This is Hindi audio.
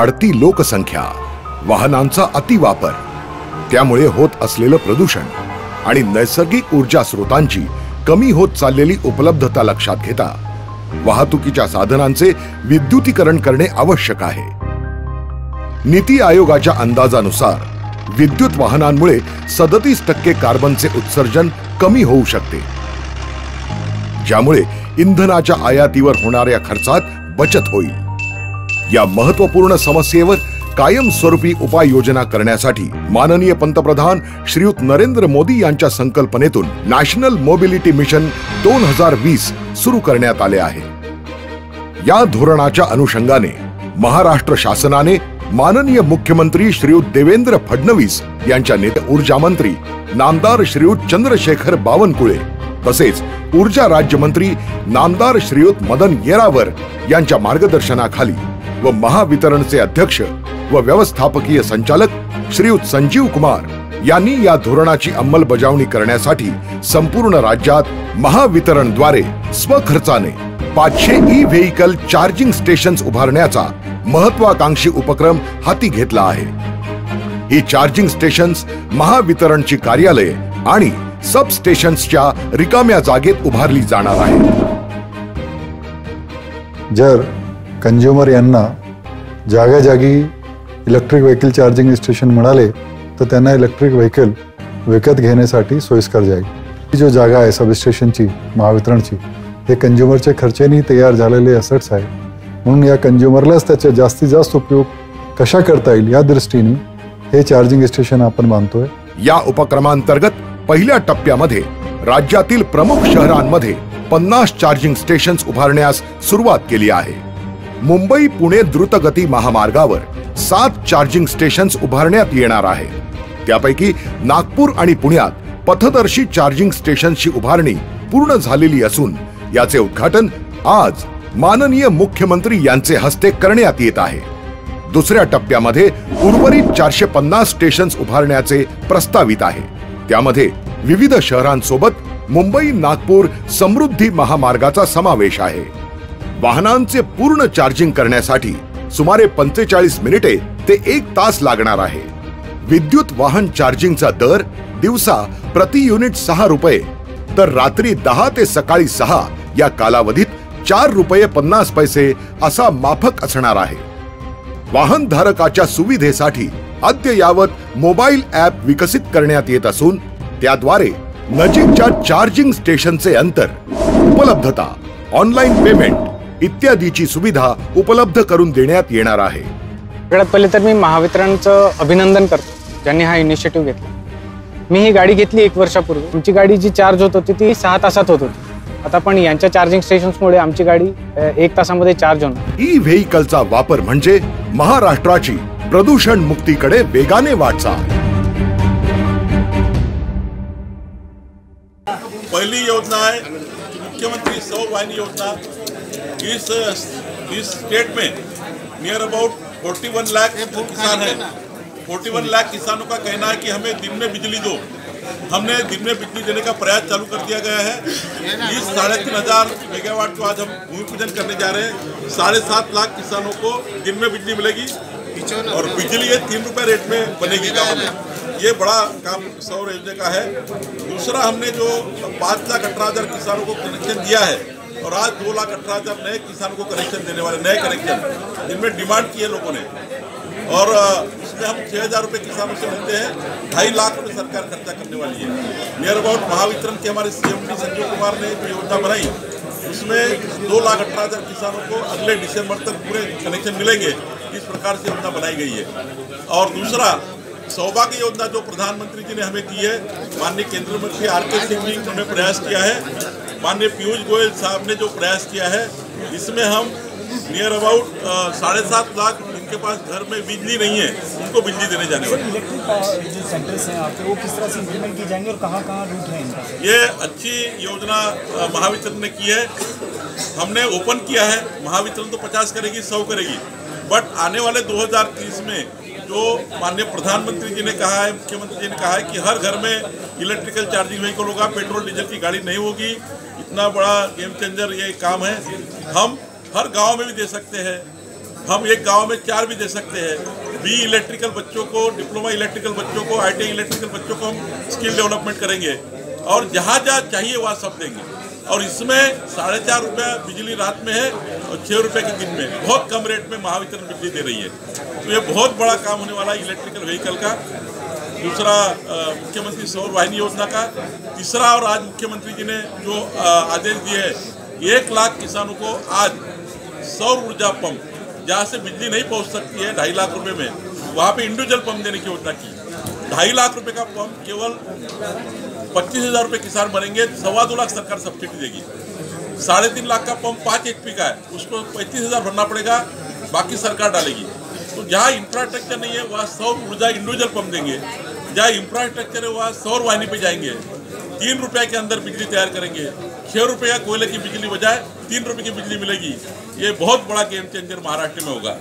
वाढती लोकसंख्या वाहनांचा अतिवापर त्यामुळे होत असलेलं प्रदूषण आणि नैसर्गिक ऊर्जा स्रोतांची कमी होत चाललेली उपलब्धता लक्षात घेता वाहतुकीच्या साधनांचे विद्युतीकरण करणे आवश्यक आहे. नीती आयोगाच्या अंदाजानुसार विद्युत वाहनांमुळे सदतीस टक्के कार्बनचे उत्सर्जन कमी होऊ शकते ज्यामुळे इंधनाच्या आयातीवर होणाऱ्या खर्चात बचत होईल. या महत्त्वपूर्ण समस्येवर कायमस्वरूपी उपाययोजना करण्यासाठी माननीय पंतप्रधान श्रीयुत नरेंद्र मोदी यांच्या संकल्पनेतून नॅशनल मोबिलिटी मिशन दोन हजार वीस सुरू करण्यात आले आहे. या धोरणाच्या अनुषंगाने महाराष्ट्र शासनाने माननीय मुख्यमंत्री श्रीयुत देवेंद्र फडणवीस यांच्या नेते ऊर्जा मंत्री नामदार श्रीयुत चंद्रशेखर बावनकुळे तसेच ऊर्जा राज्यमंत्री नामदार श्रीयुत मदन येरावर यांच्या मार्गदर्शनाखाली व महावितरणचे अध्यक्ष व व्यवस्थापकीय संचालक श्रीयुत संजीव कुमार यांनी या धोरणाची अंमलबजावणी करण्यासाठी संपूर्ण राज्यात महावितरणद्वारे स्वखर्चाने पाचशे ई व्हेइकल चार्जिंग स्टेशन्स उभारण्याचा महत्वाकांक्षी उपक्रम हाती घेतला आहे. ही चार्जिंग स्टेशन्स महावितरणची कार्यालये आणि सब स्टेशन्सच्या रिकाम्या जागेत उभारली जाणार आहेत. जर कंझ्युमर यांना जाग्याजागी इलेक्ट्रिक व्हेकल चार्जिंग स्टेशन मिळाले तर त्यांना इलेक्ट्रिक व्हेकल विकत घेण्यासाठी सोयीस्कर जाईल. ही जो जागा आहे सबस्टेशनची महावितरणची, हे कंझ्युमरच्या खर्चाने तयार झालेले असट्स आहे. म्हणून या कंझ्युमरलाच त्याचा जास्त उपयोग कशा करता येईल या दृष्टीने हे चार्जिंग स्टेशन आपण बांधतोय या उपक्रमांतर्गत पहिल्या टप्प्यामध्ये राज्यातील प्रमुख शहरांमध्ये पन्नास चार्जिंग स्टेशन्स उभारण्यास सुरुवात केली आहे. मुंबई पुणे द्रुतगती महामार्गावर सात चार्जिंग स्टेशन्स उभारण्यात येणार आहे. त्यापैकी नागपूर आणि पुण्यात पथदर्शी चार्जिंग स्टेशनची उभारणी पूर्ण झालेली असून याचे उद्घाटन आज माननीय मुख्यमंत्री यांचे हस्ते करण्यात येत आहे. दुसऱ्या टप्प्यामध्ये उर्वरित चारशे पन्नास स्टेशन्स उभारण्याचे प्रस्तावित आहे. त्यामध्ये विविध शहरांसोबत मुंबई नागपूर समृद्धी महामार्गाचा समावेश आहे. वाहनांचे पूर्ण चार्जिंग करण्यासाठी सुमारे पंचेचाळीस मिनिटे ते एक तास लागणार आहे. विद्युत वाहन चार्जिंगचा दर दिवसा प्रति युनिट सहा रुपये तर रात्री दहा ते सकाळी सहा या कालावधीत चार रुपये पन्नास पैसे असा माफक असणार आहे. वाहन धारकाच्या सुविधेसाठी अद्ययावत मोबाईल ऍप विकसित करण्यात येत असून त्याद्वारे नजीकच्या चार्जिंग स्टेशनचे अंतर उपलब्धता ऑनलाईन पेमेंट इत्यादीची सुविधा उपलब्ध करून देण्यात येणार आहे. सगळ्यात पहिले तर मी महावितरणचं अभिनंदन करतो ज्यांनी हा इनिशिएटिव्ह घेतला. मी ही गाडी घेतली एक वर्षापूर्वी. आमची गाडी जी चार्ज होत होती ती सहा तासात होत होती. आता पण यांच्या चार्जिंग स्टेशन्समुळे आमची गाडी एक तासामध्ये चार्ज होणार. ई व्हेइकलचा वापर म्हणजे महाराष्ट्राची प्रदूषण मुक्तीकडे वेगाने वाटचाल. पहली योजना है मुख्यमंत्री सौ वाहिनी योजना. इस इस स्टेट में नियर अबाउट 41 लाख किसान हैं। 41 लाख किसानों का कहना है कि हमें दिन में बिजली दो। हमने दिन में बिजली देने का प्रयास चालू कर दिया गया है। इस साढ़े तीन हज़ार मेगावाट को आज हम भूमि पूजन करने जा रहे हैं। साढ़े सात लाख किसानों को दिन में बिजली मिलेगी और बिजली ये तीन रुपए रेट में बनेगी गाँव में। ये बड़ा काम सौर योजना का है। दूसरा हमने जो पाँच लाख अठारह हज़ार किसानों को कनेक्शन दिया है और आज दो लाख अठारह हज़ार नए किसानों को कनेक्शन देने वाले, नए कनेक्शन जिनमें डिमांड की है लोगों ने। और उसमें हम छः हज़ार रुपये किसानों से मिलते हैं, ढाई लाख रुपये सरकार खर्चा करने वाली है। नियर अबाउट महावितरण के हमारे सीएमडी संजीव कुमार ने जो योजना बनाई। उसमें दो लाख अठारह हज़ार किसानों को अगले दिसंबर तक पूरे कनेक्शन मिलेंगे। इस प्रकार से योजना बनाई गई है। और दूसरा सौभाग्य योजना जो प्रधानमंत्री जी ने हमें दी है माननीय केंद्रीय मंत्री आर के सिंह जी उन्होंने प्रयास किया है माननीय पीयूष गोयल साहब ने जो प्रयास किया है इसमें हम नियर अबाउट साढ़े सात लाख जिनके पास घर में बिजली नहीं है उनको बिजली देने जाने वाले इलेक्ट्रिक जो सेंटर्स हैं आपके वो किस तरह से इम्प्लीमेंट किए जाएँगे और कहाँ कहाँ रूट है इनका? ये अच्छी योजना महावितरण ने की है। हमने ओपन किया है महावितरण तो 50 करेगी 100 करेगी। बट आने वाले 2030 में जो माननीय प्रधानमंत्री जी ने कहा है, मुख्यमंत्री जी ने कहा है कि हर घर में इलेक्ट्रिकल चार्जिंग व्हीकल होगा पेट्रोल डीजल की गाड़ी नहीं होगी। इतना बड़ा गेम चेंजर ये काम है। हम हर गाँव में भी दे सकते हैं। हम एक गाँव में चार भी दे सकते हैं। बी इलेक्ट्रिकल बच्चों को डिप्लोमा इलेक्ट्रिकल बच्चों को आई इलेक्ट्रिकल बच्चों को हम स्किल डेवलपमेंट करेंगे। और जहाँ जहाँ चाहिए वहाँ सब देंगे। और इसमें साढ़े चार रुपया बिजली रात में है। और छः रुपये के दिन में, बहुत कम रेट में महावितरण बिजली दे रही है। तो ये बहुत बड़ा काम होने वाला है इलेक्ट्रिकल व्हीकल का। दूसरा मुख्यमंत्री सौर वाहिनी योजना का। तीसरा, और आज मुख्यमंत्री जी ने जो आदेश दिए है, एक लाख किसानों को आज सौर ऊर्जा पंप, जहाँ से बिजली नहीं पहुँच सकती है ढाई लाख रुपए में, वहाँ पे इंडिविजुअल पंप देने की योजना की। ढाई लाख रुपए का पंप केवल पच्चीस हज़ार रुपये किसान बनेंगे सवा दो लाख सरकार सब्सिडी देगी। साढ़े तीन लाख का पंप पाँच एच का है, उसको पैंतीस हज़ार भरना पड़ेगा, बाकी सरकार डालेगी। तो जहाँ इंफ्रास्ट्रक्चर नहीं है, वहाँ सौर ऊर्जा इंडिविजुअल पंप देंगे। जहाँ इंफ्रास्ट्रक्चर है, वहाँ सौर वाहिनी पे जाएँगे। तीन रुपये के अंदर बिजली तैयार करेंगे। छः रुपये कोयले की बिजली बजाय तीन रुपये की बिजली मिलेगी। ये बहुत बड़ा गेम चेंजर महाराष्ट्र में होगा।